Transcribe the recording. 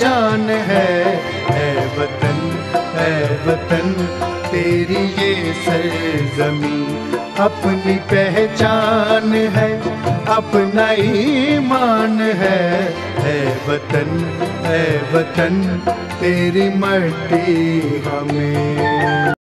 जान है है वतन है वतन। तेरी ये सरजमी अपनी पहचान है, अपना ईमान है। है वतन है वतन, तेरी मट्टी हमें।